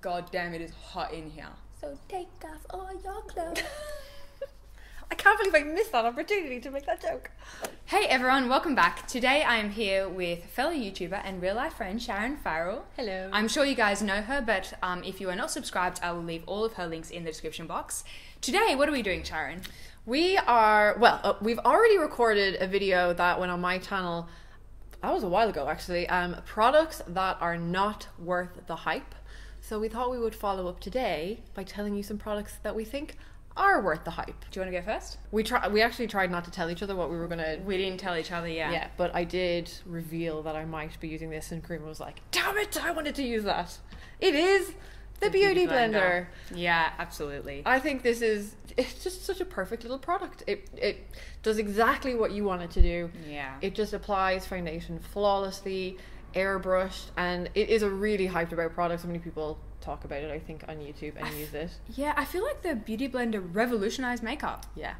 God damn, it is hot in here. So take off all your clothes. I can't believe I missed that opportunity to make that joke. hey everyone, welcome back. Today I am here with fellow YouTuber and real life friend Sharon Farrell. Hello. I'm sure you guys know her, but um, if you are not subscribed, I will leave all of her links in the description box. Today, what are we doing, Sharon? We are, well, uh, we've already recorded a video that went on my channel. That was a while ago, actually. Um, products that are not worth the hype. So we thought we would follow up today by telling you some products that we think are worth the hype. Do you want to go first? We try, we actually tried not to tell each other what we were gonna. We didn't tell each other, yeah. Yeah, but I did reveal that I might be using this, and Karima was like, "Damn it, I wanted to use that." It is the, beauty, blender. Yeah, absolutely. I think this is it's just such a perfect little product. It it does exactly what you want it to do. Yeah. It just applies foundation flawlessly, airbrushed, and it is a really hyped about product. So many people talk about it, I think, on YouTube and use it. yeah, I feel like the Beauty Blender revolutionized makeup. Yeah.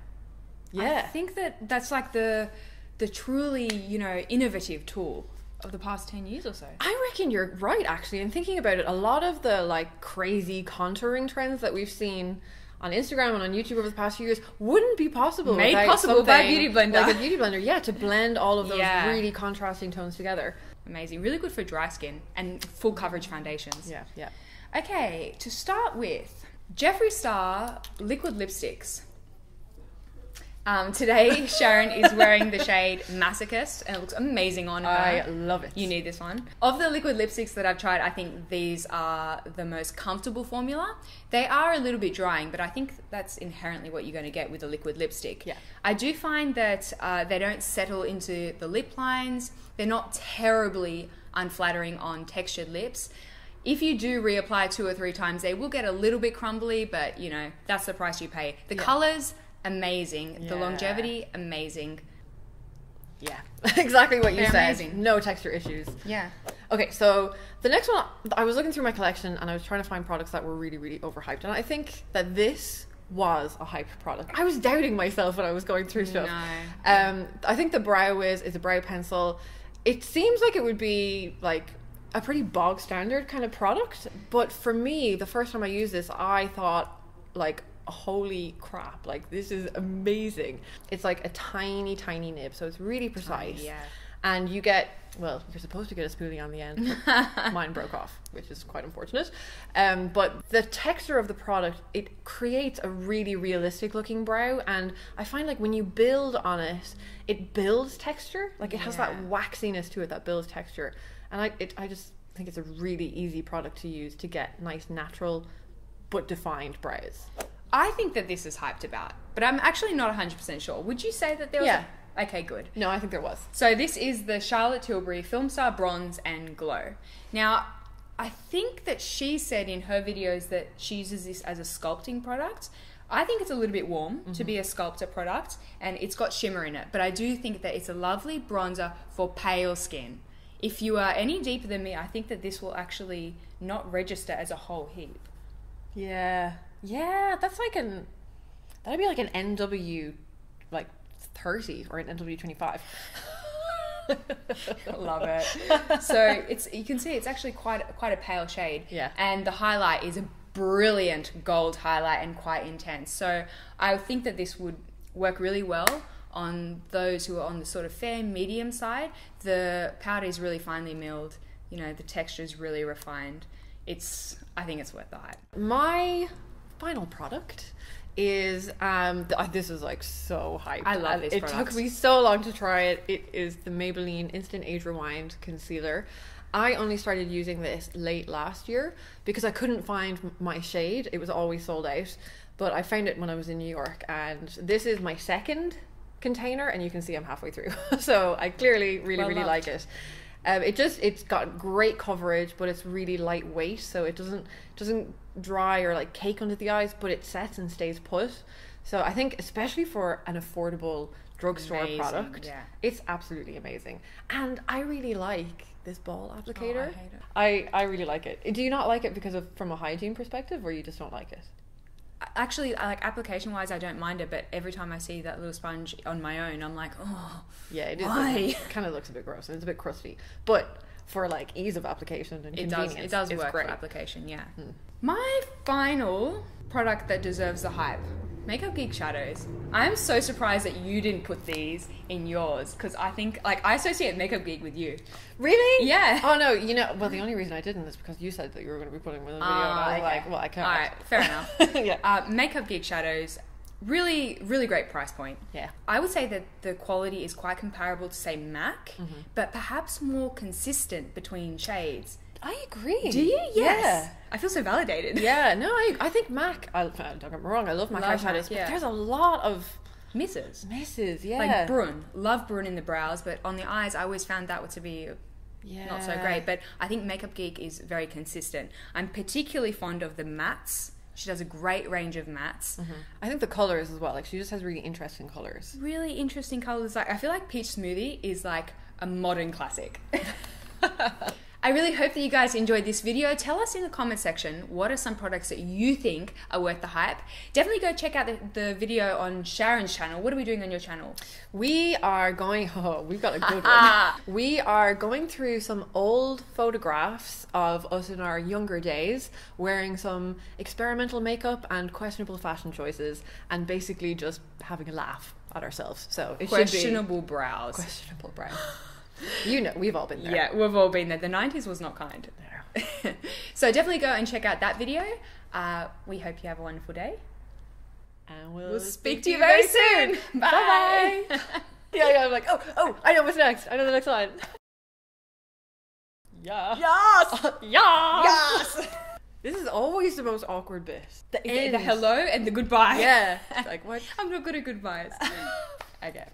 Yeah. I think that that's like the the truly, you know, innovative tool of the past 10 years or so. I reckon you're right actually. And thinking about it, a lot of the like crazy contouring trends that we've seen on Instagram and on YouTube over the past few years wouldn't be possible Made possible by Beauty Blender. Like a beauty blender, yeah, to blend all of those Yeah. really contrasting tones together. Amazing. Really good for dry skin and full coverage foundations. Yeah, yeah. Okay, to start with, Jeffree Star liquid lipsticks. Um, today, Sharon is wearing the shade Masochist, and it looks amazing on her. I love it. You need this one. Of the liquid lipsticks that I've tried, I think these are the most comfortable formula. They are a little bit drying, but I think that's inherently what you're going to get with a liquid lipstick. Yeah. I do find that uh, they don't settle into the lip lines. They're not terribly unflattering on textured lips. If you do reapply two or three times, they will get a little bit crumbly, but you know, that's the price you pay. The Yeah. colors, amazing. The longevity, amazing. Yeah, exactly what you They're said. amazing. No texture issues. Yeah. Okay, so the next one, I was looking through my collection and I was trying to find products that were really, really overhyped. And I think that this was a hyped product. I was doubting myself when I was going through stuff. No. Um, I think the Brow Wiz is a brow pencil. It seems like it would be like a pretty bog standard kind of product, but for me, the first time I used this, I thought like, holy crap! Like this is amazing. It's like a tiny, tiny nib, so it's really precise. yeah. And you get well, you're supposed to get a spoolie on the end. Mine broke off, which is quite unfortunate. Um, but the texture of the product, it creates a really realistic looking brow, and I find like when you build on it, it builds texture. Like it has that Yeah. waxiness to it that builds texture, and I it, I just think it's a really easy product to use to get nice natural but defined brows. I think that this is hyped about, but I'm actually not 100% sure. Would you say that there was Yeah. a... Okay, good. No, I think there was. So this is the Charlotte Tilbury Film Star Bronze and Glow. Now, I think that she said in her videos that she uses this as a sculpting product. I think it's a little bit warm to mm-hmm. be a sculptor product and it's got shimmer in it, but I do think that it's a lovely bronzer for pale skin. If you are any deeper than me, I think that this will actually not register as a whole heap. Yeah. Yeah, that's like an that'd be like an NW like 30 or an NW 25. Love it. so it's you can see it's actually quite quite a pale shade. Yeah. And the highlight is a brilliant gold highlight and quite intense. So I think that this would work really well on those who are on the sort of fair medium side. The powder is really finely milled. You know, the texture is really refined. It's I think it's worth the hype. My final product is um th- this is like so hyped. I love this It took me so long to try it. It is the Maybelline Instant Age Rewind concealer. I only started using this late last year because I couldn't find my shade. It was always sold out. But I found it when I was in New York and this is my second container and you can see I'm halfway through. so I clearly really Well really loved. like it. Um, it just it's got great coverage, but it's really lightweight, so it doesn't doesn't dry or like cake under the eyes, but it sets and stays put. So I think especially for an affordable drugstore Amazing, product, yeah. it's absolutely amazing. And I really like this ball applicator. Oh, it. I, I really like it. Do you not like it because of from a hygiene perspective, or you just don't like it? Actually, uh, like application wise, I don't mind it, but every time I see that little sponge on my own, I'm like, oh, Yeah, it is. Why? Kind of looks a bit gross and it's a bit crusty. But for like ease of application and It does. convenience. It does work great. for application. Yeah. Hmm. My final product that deserves the hype. Makeup Geek Shadows. I'm so surprised that you didn't put these in yours because I think, like, I associate Makeup Geek with you. Really? Yeah. Oh no, you know. Well, the only reason I didn't is because you said that you were going to be putting them in the video, and I was Ah, okay. like, well, I can't. All right, fair enough. yeah. Uh, Makeup Geek Shadows, really, really great price point. Yeah. I would say that the quality is quite comparable to, say, MAC, Mm-hmm. but perhaps more consistent between shades. I agree. Do you? Yes. Yeah. I feel so validated. Yeah, no, I, I think Mac. I, don't get me wrong, I love Mac Love eyeshadows, MAC, but yeah. there's a lot of Misses. misses. Yeah, Like Brun. Love Brun in the brows, but on the eyes, I always found that to be yeah. not so great. But I think Makeup Geek is very consistent. I'm particularly fond of the mattes. She does a great range of mattes. Mm-hmm. I think the colors as well. Like she just has really interesting colors. Really interesting colors. Like I feel like Peach Smoothie is like a modern classic. I really hope that you guys enjoyed this video. Tell us in the comment section what are some products that you think are worth the hype. Definitely go check out the, the video on Sharon's channel. What are we doing on your channel? We are going. Oh, we've got a good one. we are going through some old photographs of us in our younger days, wearing some experimental makeup and questionable fashion choices, and basically just having a laugh at ourselves. So it should be Questionable brows. questionable brow. you know, we've all been there. Yeah, we've all been there. The 90s was not kind. so definitely go and check out that video. Uh, we hope you have a wonderful day. And we'll, We'll speak to you very soon. Bye. Bye-bye. yeah, yeah. I'm like, oh, oh, I know what's next. I know the next line. Yeah. yes. yeah. Yes. This is always the most awkward bit. The, The, the hello and the goodbye. Yeah. Like what? I'm not good at goodbyes. okay.